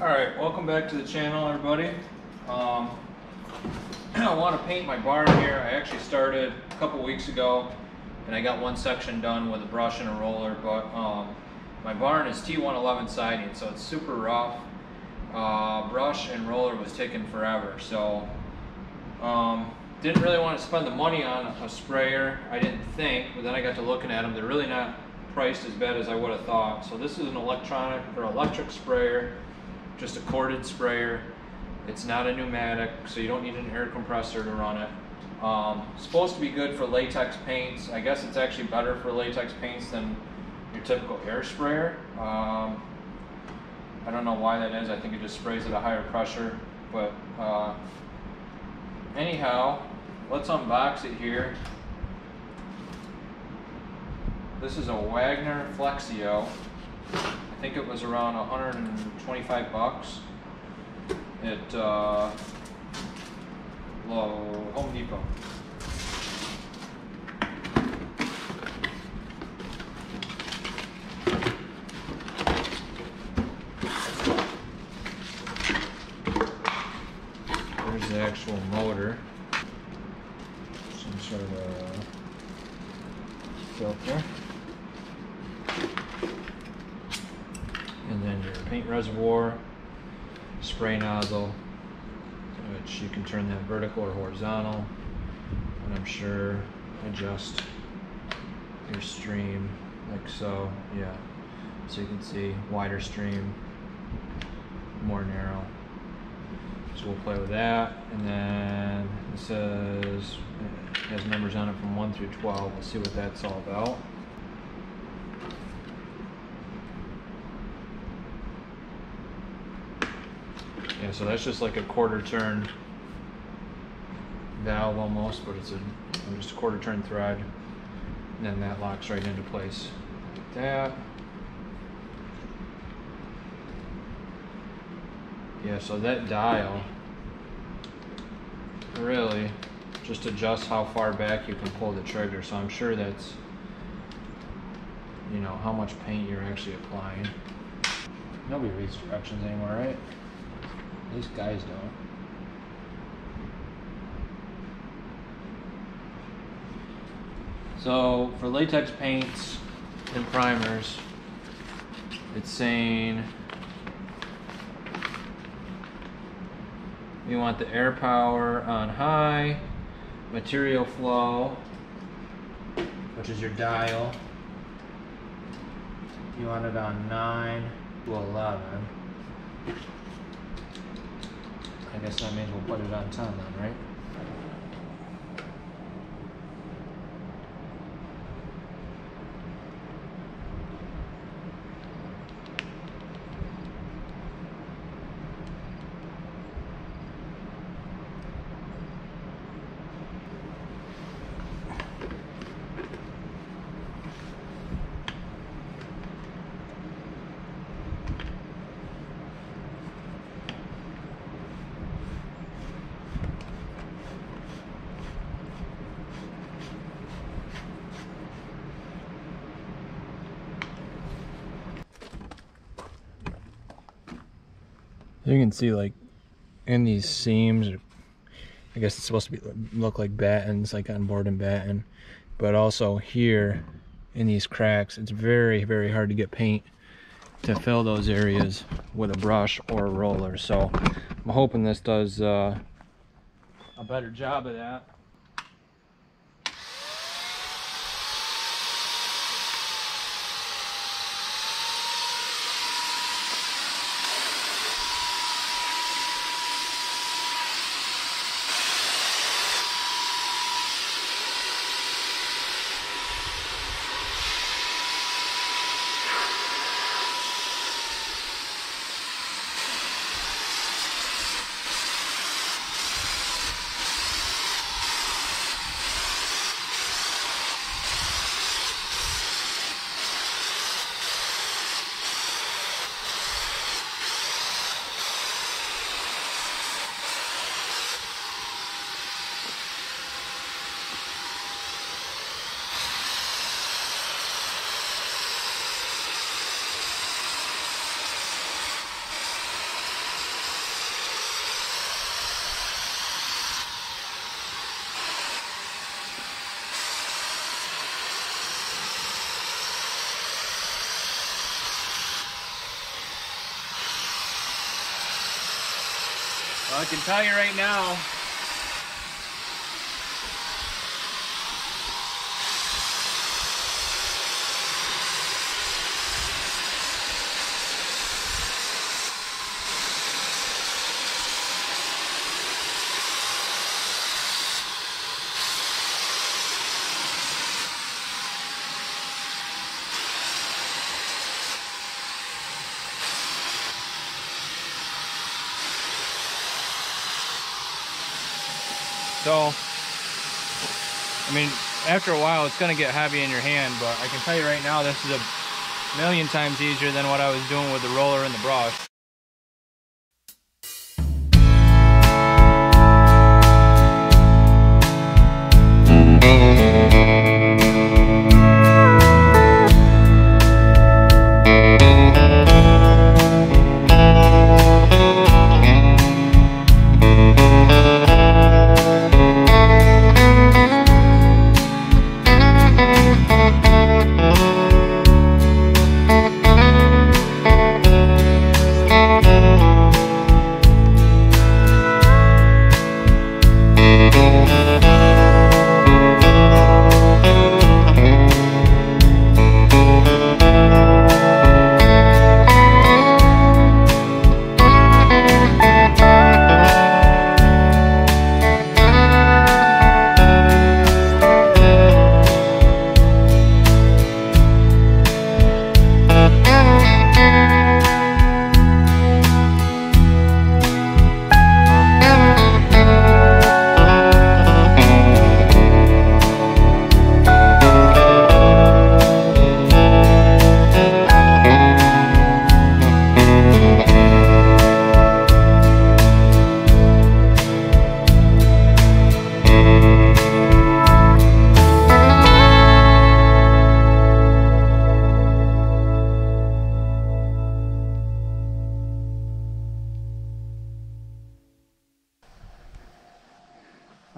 Alright, welcome back to the channel everybody. Um, I want to paint my barn here. I actually started a couple weeks ago and I got one section done with a brush and a roller but um, my barn is T111 siding so it's super rough. Uh, brush and roller was taking forever so um, didn't really want to spend the money on a sprayer I didn't think but then I got to looking at them they're really not priced as bad as I would have thought. So this is an electronic or electric sprayer just a corded sprayer. It's not a pneumatic, so you don't need an air compressor to run it. Um, supposed to be good for latex paints. I guess it's actually better for latex paints than your typical air sprayer. Um, I don't know why that is. I think it just sprays at a higher pressure. But uh, anyhow, let's unbox it here. This is a Wagner Flexio. I think it was around 125 bucks at uh, Home Depot. There's the actual motor. Some sort of filter. and then your paint reservoir, spray nozzle, which you can turn that vertical or horizontal, and I'm sure adjust your stream like so, yeah. So you can see wider stream, more narrow. So we'll play with that, and then it says it has numbers on it from 1 through 12. We'll see what that's all about. Yeah, so that's just like a quarter turn valve almost, but it's a just a quarter turn thread. And then that locks right into place like that. Yeah, so that dial really just adjusts how far back you can pull the trigger. So I'm sure that's, you know, how much paint you're actually applying. Nobody reads directions anymore, right? These guys don't. So for latex paints and primers, it's saying you want the air power on high, material flow, which is your dial. You want it on 9 to 11. I guess that means we'll put it on 10 then, right? You can see like in these seams, I guess it's supposed to be look like battens, like on board and batten, but also here in these cracks, it's very, very hard to get paint to fill those areas with a brush or a roller. So I'm hoping this does uh, a better job of that. I can tell you right now, So, I mean, after a while, it's going to get heavy in your hand, but I can tell you right now, this is a million times easier than what I was doing with the roller and the brush.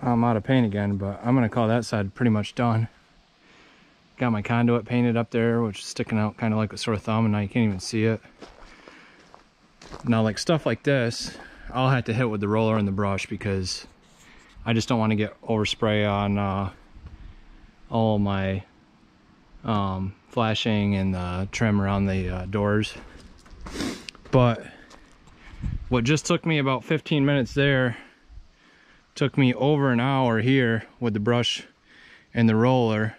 I'm out of paint again, but I'm gonna call that side pretty much done. Got my conduit painted up there, which is sticking out kind of like a sore thumb, and now you can't even see it. Now, like stuff like this, I'll have to hit with the roller and the brush because I just don't want to get overspray on uh, all my um, flashing and the trim around the uh, doors. But what just took me about 15 minutes there took me over an hour here with the brush and the roller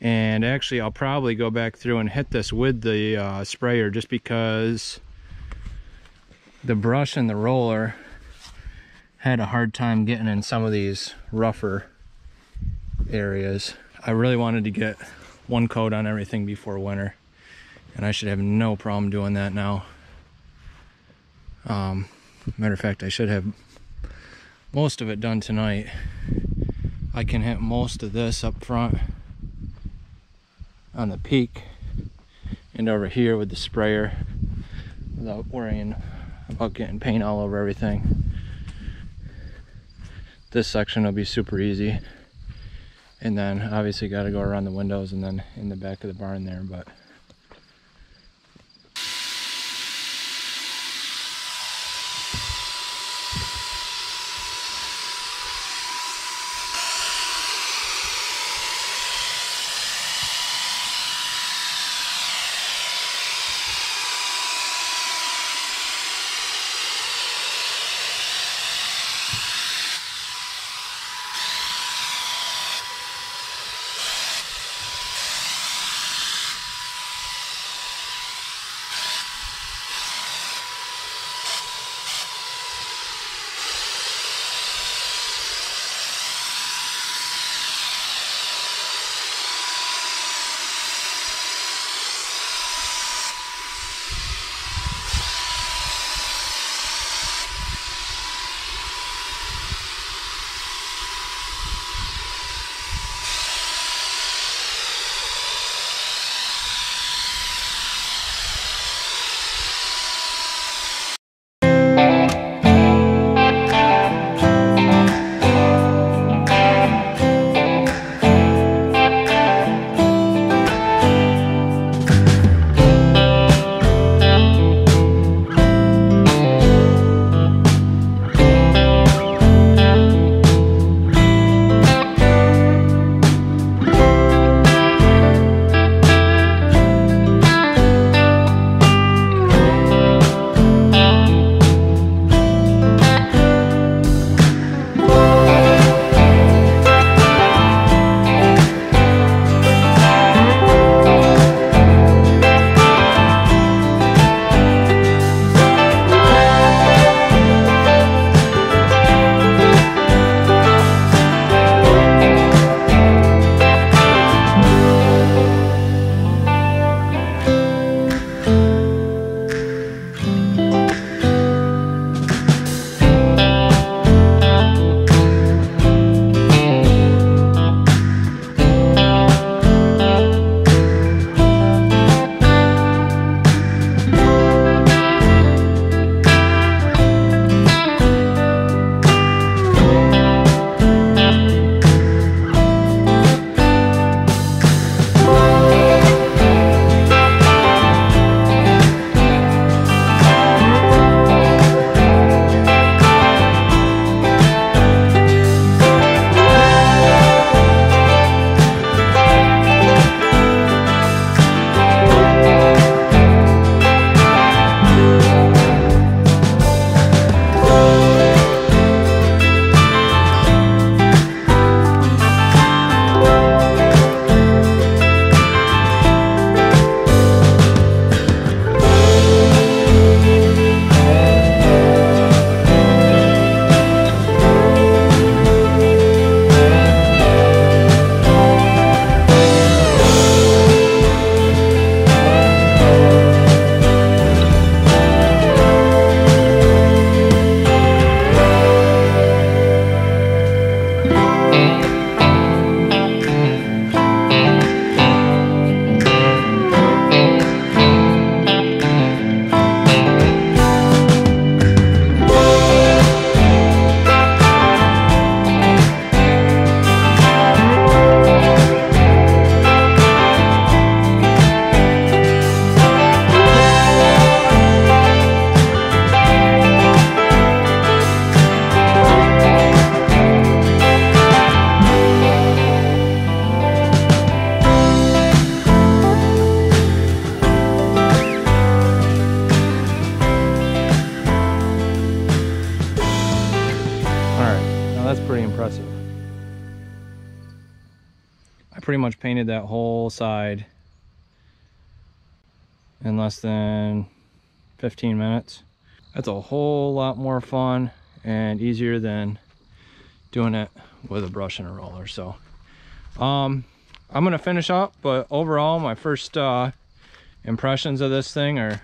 and actually I'll probably go back through and hit this with the uh, sprayer just because the brush and the roller had a hard time getting in some of these rougher areas. I really wanted to get one coat on everything before winter and I should have no problem doing that now. Um, matter of fact, I should have most of it done tonight. I can hit most of this up front on the peak and over here with the sprayer without worrying about getting paint all over everything. This section will be super easy. And then obviously got to go around the windows and then in the back of the barn there, but that's pretty impressive. I pretty much painted that whole side in less than 15 minutes. That's a whole lot more fun and easier than doing it with a brush and a roller. So um, I'm gonna finish up, but overall my first uh, impressions of this thing are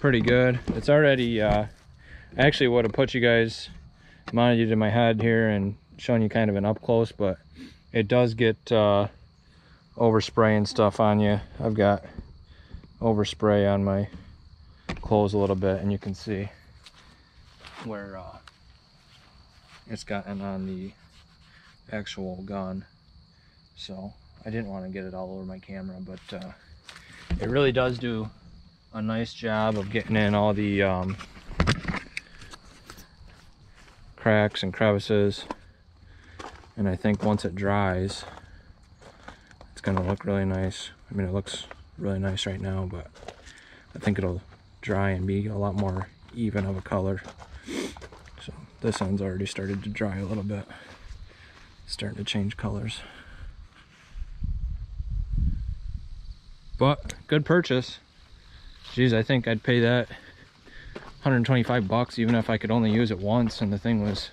pretty good. It's already, uh, actually would have put you guys, mounted to my head here and shown you kind of an up close, but it does get uh, overspraying stuff on you. I've got overspray on my clothes a little bit and you can see where uh, it's gotten on the actual gun. So I didn't want to get it all over my camera, but uh, it really does do a nice job of getting in all the um, cracks and crevices. And I think once it dries, it's gonna look really nice. I mean, it looks really nice right now, but I think it'll dry and be a lot more even of a color. So this end's already started to dry a little bit. starting to change colors. But good purchase. Geez, I think I'd pay that 125 bucks even if I could only use it once and the thing was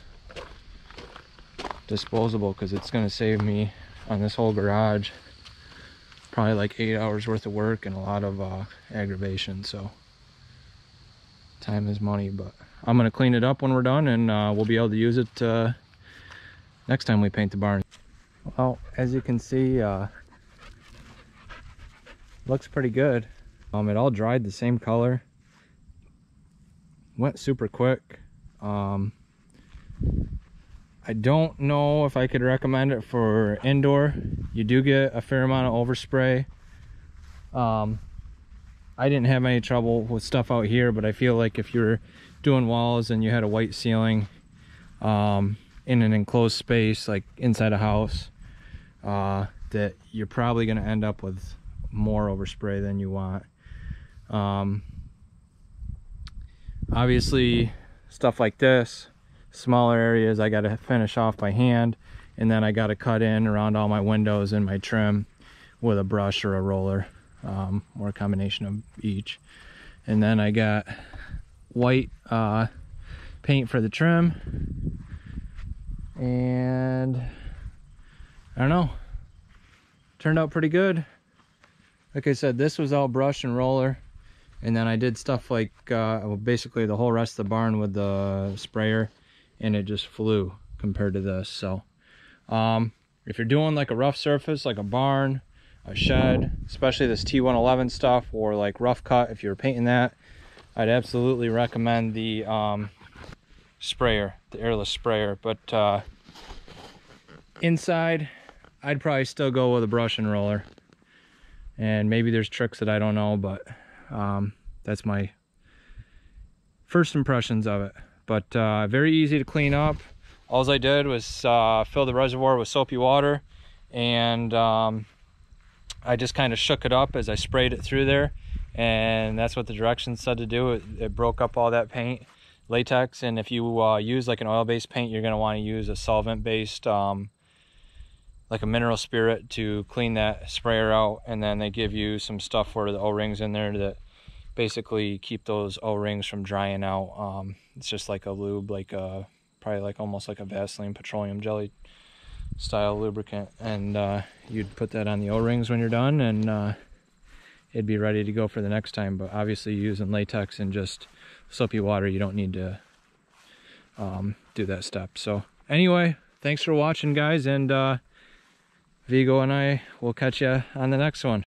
disposable because it's going to save me on this whole garage probably like eight hours worth of work and a lot of uh, aggravation. So time is money, but I'm gonna clean it up when we're done and uh, we'll be able to use it uh, next time we paint the barn. Well, as you can see, uh, looks pretty good. Um, it all dried the same color. Went super quick. Um, I don't know if I could recommend it for indoor. You do get a fair amount of overspray. Um, I didn't have any trouble with stuff out here, but I feel like if you're doing walls and you had a white ceiling um, in an enclosed space, like inside a house, uh, that you're probably going to end up with more overspray than you want. Um, obviously, stuff like this, smaller areas I got to finish off by hand and then I got to cut in around all my windows and my trim with a brush or a roller um, or a combination of each. And then I got white uh, paint for the trim. And I don't know. Turned out pretty good. Like I said this was all brush and roller and then I did stuff like uh, basically the whole rest of the barn with the sprayer and it just flew compared to this. So um, if you're doing like a rough surface, like a barn, a shed, especially this T111 stuff or like rough cut, if you're painting that, I'd absolutely recommend the um, sprayer, the airless sprayer. But uh, inside, I'd probably still go with a brush and roller. And maybe there's tricks that I don't know, but um, that's my first impressions of it but uh, very easy to clean up. All I did was uh, fill the reservoir with soapy water and um, I just kind of shook it up as I sprayed it through there and that's what the directions said to do. It, it broke up all that paint, latex, and if you uh, use like an oil-based paint, you're going to want to use a solvent-based, um, like a mineral spirit to clean that sprayer out and then they give you some stuff for the O-rings in there that basically keep those O-rings from drying out. Um, it's just like a lube, like a, probably like almost like a Vaseline petroleum jelly style lubricant. And uh, you'd put that on the O-rings when you're done and uh, it'd be ready to go for the next time. But obviously using latex and just soapy water, you don't need to um, do that step. So anyway, thanks for watching guys and uh, Vigo and I will catch you on the next one.